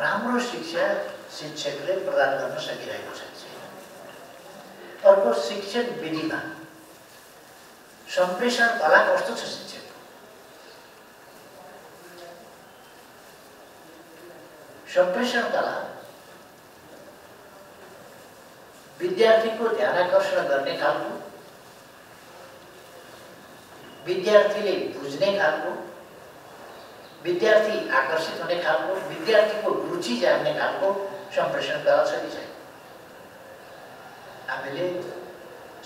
राम्रो शिक्षा शिक्षकले प्रदान गर्न सकिरहेको छ अर्को शिक्षण विधिमा सम्प्रेषण कला कस्तो छ शिक्षकको सम्प्रेषण कला विद्यार्थीको ध्यान आकर्षण गर्ने खालको विद्यार्थीले बुझ्ने खालको विद्यार्थी आकर्षित हुने खालको विद्यार्थीको रुचि जान्ने खालको सम्प्रेषण कि छैन हामीले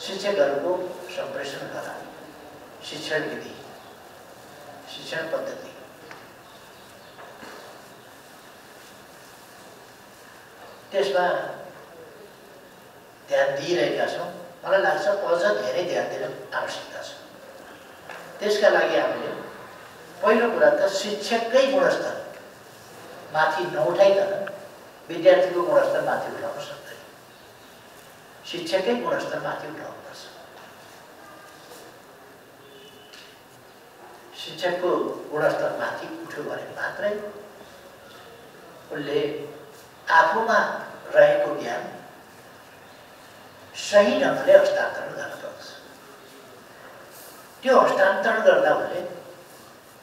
शिक्षकहरूको सम्प्रेषण कला शिक्षण विधि शिक्षण पद्धति। त्यसमा ध्यान दिइरहेका छौँ। मलाई लाग्छ अझ धेरै ध्यान दिन आवश्यकता छ। त्यसका लागि हामीले पहिलो कुरा त शिक्षककै गुणस्तर। माथि नउठाइकन विद्यार्थीको गुणस्तर माथि उठाउन सक्दैन। शिक्षकै गुणस्तर माथि उठाउनुपर्छ शिक्षकको गुणस्तर माथि उठ्यो भने मात्रै उसले आफूमा रहेको ज्ञान सही ढङ्गले हस्तान्तरण गर्न सक्छ। त्यो हस्तान्तरण गर्दा उसले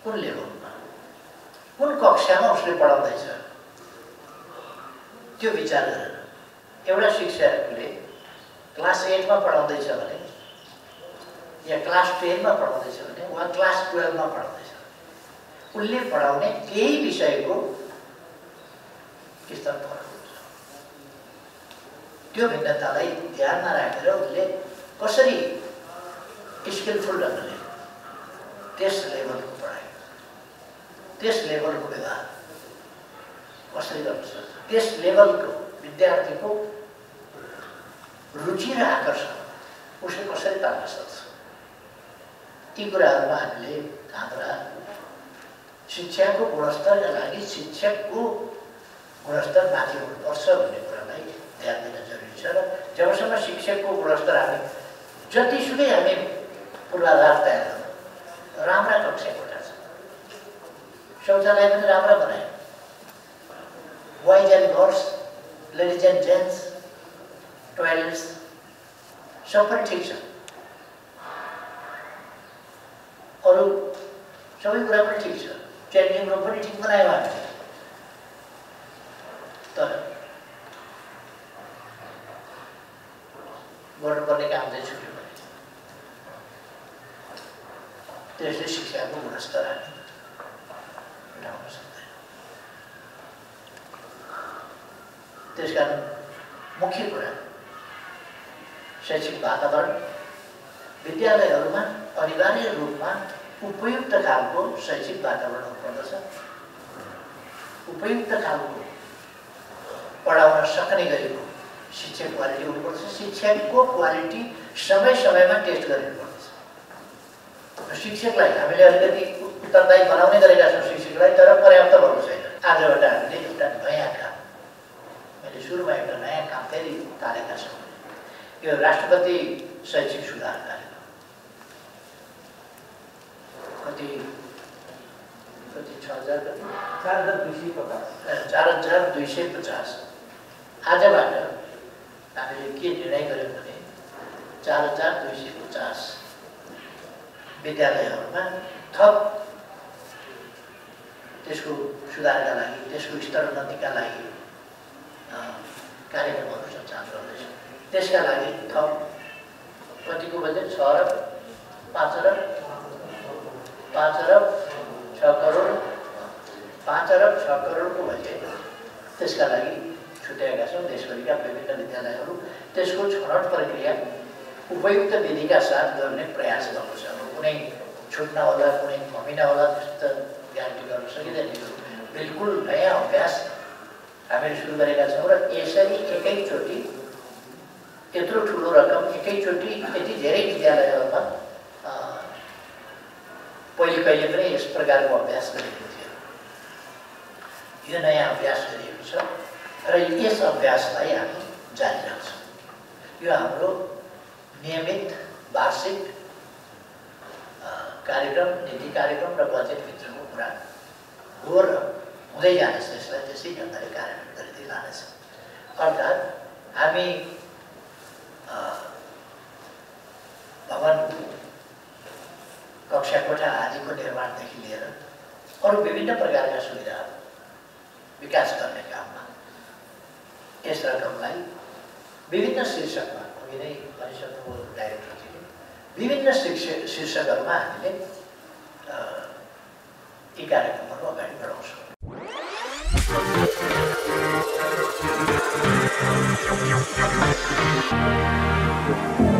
कुन लेभलमा कुन कक्षामा उसले पढाउँदैछ? त्यो विचार गरेर एउटा शिक्षकले क्लास एटमा पढाउँदैछ भने या क्लास टेनमा पढाउँदैछ भने वा क्लास टुवेल्भमा पढाउँदैछ उसले पढाउने केही विषयको स्तर फरक हुन्छ त्यो भिन्नतालाई ध्यानमा राखेर उसले कसरी स्किलफुल ढङ्गले त्यस लेभलको त्यस लेभलको व्यवहार कसरी गर्न सक्छ त्यस लेभलको विद्यार्थीको रुचि र आकर्षण उसले कसरी पार्न सक्छ ती कुराहरूमा हामीले हाम्रा शिक्षाको गुणस्तरका लागि शिक्षकको गुणस्तर माथि हुनुपर्छ भन्ने कुरालाई ध्यान दिन जरुरी छ र जबसम्म शिक्षकको गुणस्तर हामी जतिसुकै हामी पूर्वाधार तयार गर्छौँ राम्रा कक्षा शौचालय पनि राम्रा बनायो। Boys and girls ladies and gents toilets सब पनि ठिक छ अरू सबै कुरा पनि ठिक छ चेन्जिङ रुम पनि ठिक बनायो हामीले तर गर्नुपर्ने काम चाहिँ छुट्यो भने त्यसले शिक्षाको गुणस्तर हामी त्यसकारण मुख्य कुरा शैक्षिक वातावरण विद्यालयहरूमा अनिवार्य रूपमा उपयुक्त खालको शैक्षिक वातावरण हुनुपर्दछ उपयुक्त खालको पढाउन सक्ने गरेको शिक्षक क्वालिटी हुनुपर्छ शिक्षकको क्वालिटी समय समयमा टेस्ट गरिनुपर्छ शिक्षकलाई हामीले अलिकति उत्तरदायी बनाउने गरेका छौँ शिक्षकलाई तर पर्याप्त भएको छैन। आजबाट हामीले एउटा नयाँ सुरुमा एउटा नयाँ काम फेरि थालेका छौँ यो राष्ट्रपति शैक्षिक सुधार कार्यक्रम कति कति छ हजार चार हजार दुई सय पचास चार हजार दुई सय पचास आजबाट हामीले के निर्णय गऱ्यौँ भने चार हजार दुई सय पचास विद्यालयहरूमा थप त्यसको सुधारका लागि त्यसको स्तरोन्नतिका लागि कार्यक्रमहरू सञ्चालन गर्दैछौँ त्यसका लागि बजेट छ अरब पाँच अरब पाँच अरब छ करोड, पाँच अरब छ करोडको बजेट त्यसका लागि छुट्याएका छौँ। देशभरिका विभिन्न विद्यालयहरू त्यसको छनौट प्रक्रिया उपयुक्त विधिका साथ गर्ने प्रयास गर्नु छ। कुनै छुट्न होला, कुनै कमी नहोला त्यस्तो ग्यारेन्टी गर्न बिल्कुल नयाँ अभ्यास हामीले सुरु गरेका छौँ र यसरी एकैचोटि त्यत्रो ठुलो रकम एकैचोटि यति धेरै विद्यालयहरूमा पहिले कहिले पनि यस प्रकारको अभ्यास गरिएको थियो यो नयाँ अभ्यास गरिएको छ र यस अभ्यासलाई हामी जारी राख्छौँ यो हाम्रो नियमित वार्षिक कार्यक्रम नीति कार्यक्रम र बजेटभित्रको कुरा हो र हुँदै जानेछ यसलाई त्यसै ढङ्गले कार्यान्वयन गरिँदै लानेछ अर्थात् हामी भवन कक्षा कोठा आदिको निर्माणदेखि लिएर अरू विभिन्न प्रकारका सुविधाहरू विकास गर्ने काममा यस रकमलाई विभिन्न शीर्षकमा अघि नै भनिसक्नुभयो डाइरेक्टरजीले विभिन्न शीर्ष शीर्षकहरूमा हामीले यी कार्यक्रमहरू अगाडि Thank you.